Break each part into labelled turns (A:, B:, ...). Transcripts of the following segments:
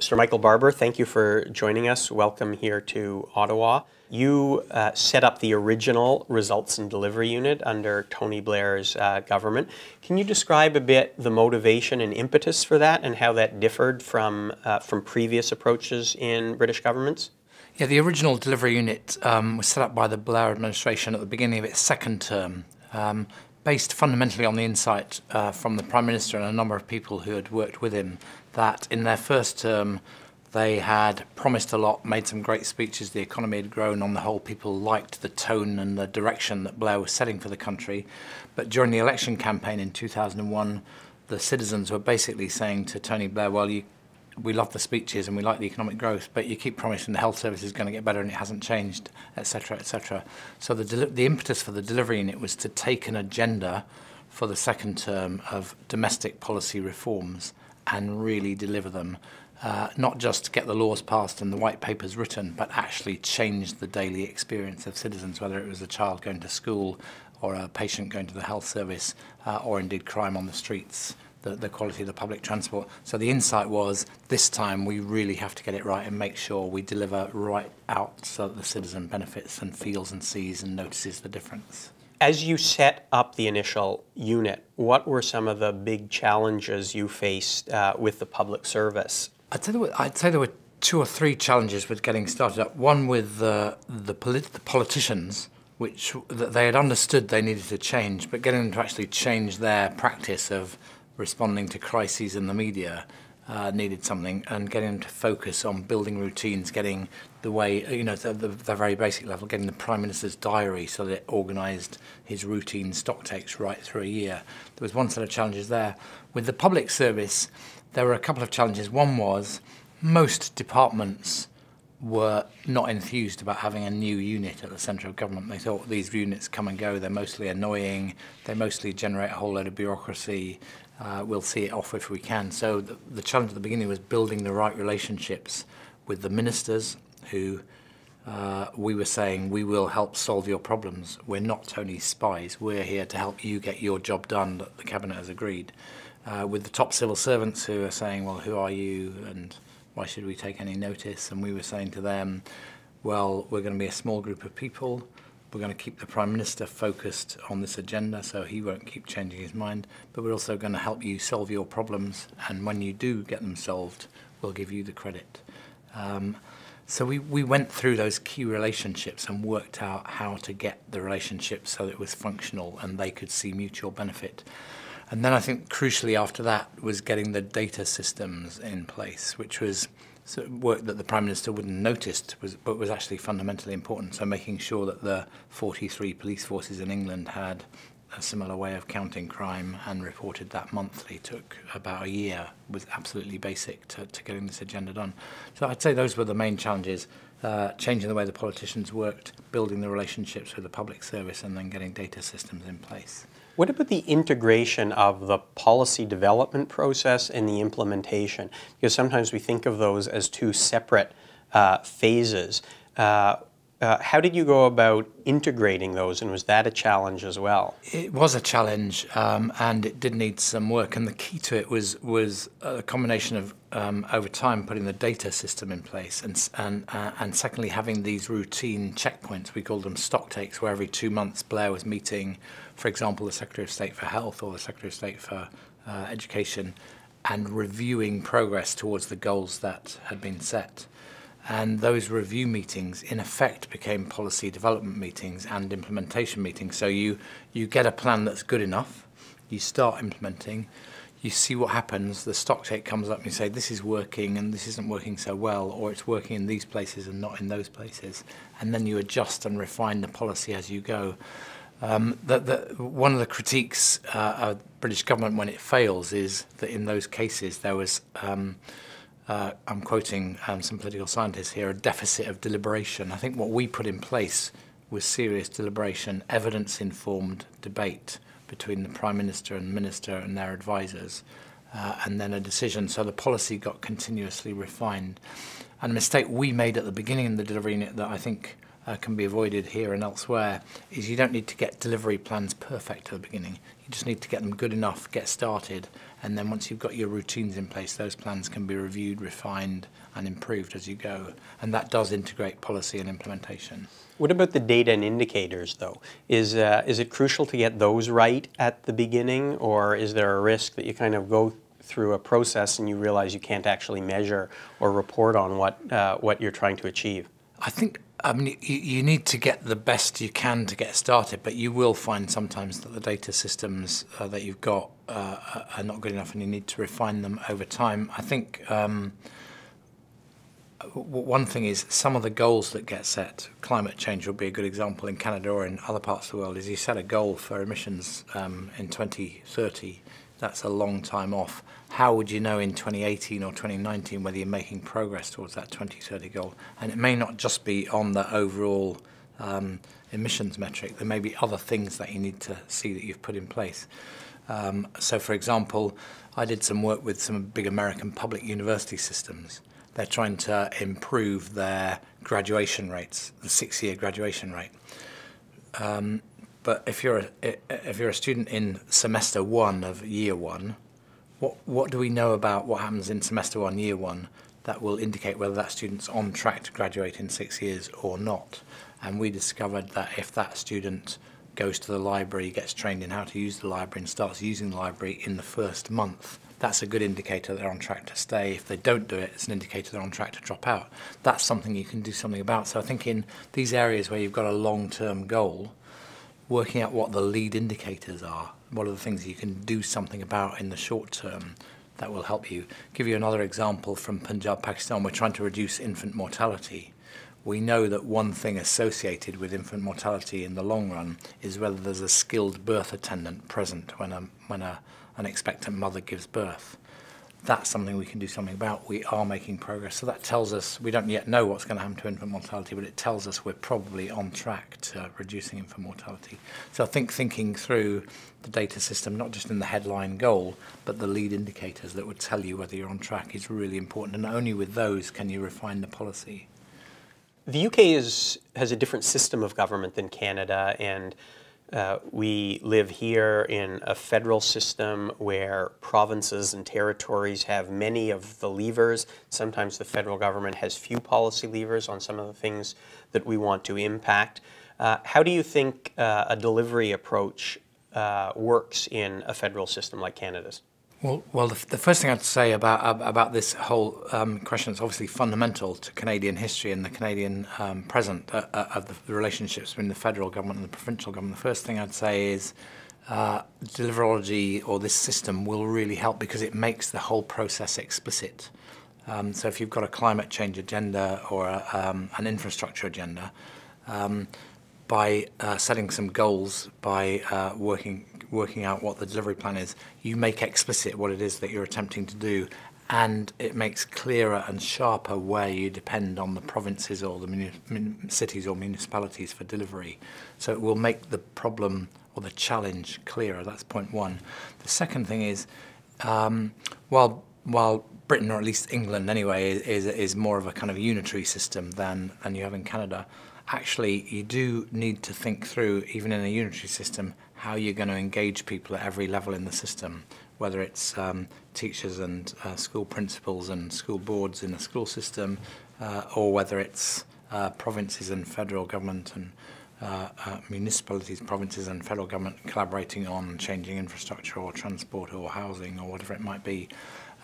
A: Mr. Michael Barber, thank you for joining us. Welcome here to Ottawa. You uh, set up the original Results and Delivery Unit under Tony Blair's uh, government. Can you describe a bit the motivation and impetus for that and how that differed from, uh, from previous approaches in British governments?
B: Yeah, the original delivery unit um, was set up by the Blair administration at the beginning of its second term, um, based fundamentally on the insight uh, from the Prime Minister and a number of people who had worked with him that in their first term they had promised a lot, made some great speeches, the economy had grown on the whole, people liked the tone and the direction that Blair was setting for the country. But during the election campaign in 2001, the citizens were basically saying to Tony Blair, well, you we love the speeches and we like the economic growth, but you keep promising the health service is going to get better and it hasn't changed, etc., etc. So the, the impetus for the delivery unit was to take an agenda for the second term of domestic policy reforms and really deliver them. Uh, not just get the laws passed and the white papers written, but actually change the daily experience of citizens, whether it was a child going to school or a patient going to the health service uh, or indeed crime on the streets. The, the quality of the public transport. So the insight was this time we really have to get it right and make sure we deliver right out so that the citizen benefits and feels and sees and notices the difference.
A: As you set up the initial unit, what were some of the big challenges you faced uh, with the public service?
B: I'd say, there were, I'd say there were two or three challenges with getting started up. One with the, the, polit the politicians, which they had understood they needed to change, but getting them to actually change their practice of responding to crises in the media uh, needed something and getting them to focus on building routines, getting the way, you know, the, the, the very basic level, getting the Prime Minister's diary so that it organised his routine stock takes right through a year. There was one set of challenges there. With the public service, there were a couple of challenges. One was most departments were not enthused about having a new unit at the centre of government. They thought these units come and go, they're mostly annoying, they mostly generate a whole load of bureaucracy, uh, we'll see it off if we can. So the, the challenge at the beginning was building the right relationships with the ministers who uh, we were saying we will help solve your problems. We're not Tony's spies. We're here to help you get your job done that the cabinet has agreed. Uh, with the top civil servants who are saying, well, who are you and why should we take any notice? And we were saying to them, well, we're going to be a small group of people. We're going to keep the Prime Minister focused on this agenda so he won't keep changing his mind, but we're also going to help you solve your problems, and when you do get them solved, we'll give you the credit. Um, so we, we went through those key relationships and worked out how to get the relationship so that it was functional and they could see mutual benefit. And then I think crucially after that was getting the data systems in place, which was sort of work that the Prime Minister wouldn't noticed, was, but was actually fundamentally important. So making sure that the 43 police forces in England had a similar way of counting crime and reported that monthly took about a year was absolutely basic to, to getting this agenda done. So I'd say those were the main challenges, uh, changing the way the politicians worked, building the relationships with the public service and then getting data systems in place.
A: What about the integration of the policy development process and the implementation? Because sometimes we think of those as two separate uh, phases. Uh, uh, how did you go about integrating those, and was that a challenge as well?
B: It was a challenge, um, and it did need some work. And the key to it was was a combination of um, over time putting the data system in place and, and, uh, and secondly having these routine checkpoints, we call them stock takes, where every two months Blair was meeting, for example, the Secretary of State for Health or the Secretary of State for uh, Education and reviewing progress towards the goals that had been set. And those review meetings, in effect, became policy development meetings and implementation meetings. So you, you get a plan that's good enough, you start implementing, you see what happens. The stock take comes up and you say, this is working and this isn't working so well, or it's working in these places and not in those places. And then you adjust and refine the policy as you go. Um, the, the, one of the critiques uh, of the British government when it fails is that in those cases there was, um, uh, I'm quoting um, some political scientists here, a deficit of deliberation. I think what we put in place was serious deliberation, evidence-informed debate. Between the Prime Minister and Minister and their advisers, uh, and then a decision. So the policy got continuously refined. And a mistake we made at the beginning of the delivery unit that I think uh, can be avoided here and elsewhere is you don't need to get delivery plans perfect at the beginning. You just need to get them good enough, get started, and then once you've got your routines in place, those plans can be reviewed, refined, and improved as you go. And that does integrate policy and implementation.
A: What about the data and indicators, though? Is, uh, is it crucial to get those right at the beginning, or is there a risk that you kind of go through a process and you realize you can't actually measure or report on what, uh, what you're trying to achieve?
B: I think I mean, you, you need to get the best you can to get started, but you will find sometimes that the data systems uh, that you've got uh, are not good enough and you need to refine them over time. I think um, one thing is some of the goals that get set, climate change would be a good example in Canada or in other parts of the world, is you set a goal for emissions um, in 2030 that's a long time off. How would you know in 2018 or 2019 whether you're making progress towards that 2030 goal? And it may not just be on the overall um, emissions metric. There may be other things that you need to see that you've put in place. Um, so, for example, I did some work with some big American public university systems. They're trying to improve their graduation rates, the six-year graduation rate. Um, but if you're a, if you're a student in semester one of year one, what what do we know about what happens in semester one, year one, that will indicate whether that student's on track to graduate in six years or not? And we discovered that if that student goes to the library, gets trained in how to use the library, and starts using the library in the first month, that's a good indicator they're on track to stay. If they don't do it, it's an indicator they're on track to drop out. That's something you can do something about. So I think in these areas where you've got a long-term goal, working out what the lead indicators are, what are the things you can do something about in the short term that will help you. Give you another example from Punjab, Pakistan. We're trying to reduce infant mortality. We know that one thing associated with infant mortality in the long run is whether there's a skilled birth attendant present when, a, when a, an expectant mother gives birth. That's something we can do something about. We are making progress. So that tells us we don't yet know what's going to happen to infant mortality, but it tells us we're probably on track to reducing infant mortality. So I think thinking through the data system, not just in the headline goal, but the lead indicators that would tell you whether you're on track is really important. And only with those can you refine the policy.
A: The UK is, has a different system of government than Canada, and uh, we live here in a federal system where provinces and territories have many of the levers. Sometimes the federal government has few policy levers on some of the things that we want to impact. Uh, how do you think uh, a delivery approach uh, works in a federal system like Canada's?
B: Well, well, the, the, first thing I'd say about about this whole um, question is obviously fundamental to Canadian history and the Canadian um, present uh, uh, of the, relationships between the federal government and the provincial government. The first thing I'd say is uh, deliverology or this system will really help because it makes the whole process explicit. Um, so if you've got a climate change agenda or a, um, an infrastructure agenda, um, by uh, setting some goals, by uh, working working out what the delivery plan is, you make explicit what it is that you're attempting to do, and it makes clearer and sharper where you depend on the provinces or the cities or municipalities for delivery. So it will make the problem or the challenge clearer. That's point one. The second thing is, um, while while Britain, or at least England anyway, is, is more of a kind of unitary system than, than you have in Canada, actually you do need to think through, even in a unitary system, how you're going to engage people at every level in the system, whether it's um, teachers and uh, school principals and school boards in the school system, uh, or whether it's uh, provinces and federal government and uh, uh, municipalities, provinces and federal government collaborating on changing infrastructure or transport or housing or whatever it might be.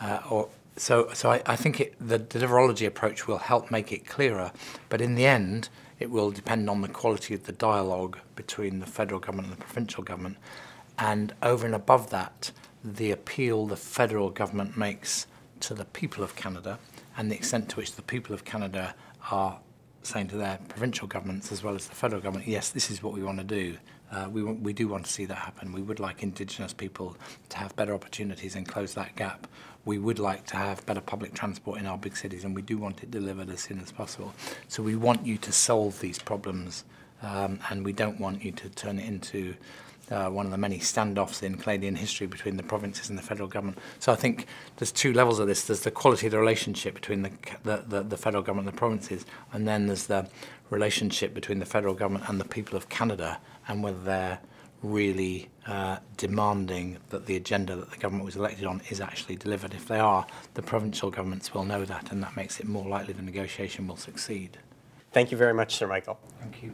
B: Uh, or, so so I, I think it, the deliverology approach will help make it clearer, but in the end, it will depend on the quality of the dialogue between the federal government and the provincial government. And over and above that, the appeal the federal government makes to the people of Canada and the extent to which the people of Canada are saying to their provincial governments as well as the federal government, yes, this is what we want to do. Uh, we, we do want to see that happen. We would like Indigenous people to have better opportunities and close that gap. We would like to have better public transport in our big cities, and we do want it delivered as soon as possible. So we want you to solve these problems, um, and we don't want you to turn it into uh, one of the many standoffs in Canadian history between the provinces and the federal government. So I think there's two levels of this. There's the quality of the relationship between the, the, the, the federal government and the provinces, and then there's the relationship between the federal government and the people of Canada and whether they're really uh, demanding that the agenda that the government was elected on is actually delivered. If they are, the provincial governments will know that, and that makes it more likely the negotiation will succeed.
A: Thank you very much, Sir Michael.
B: Thank you.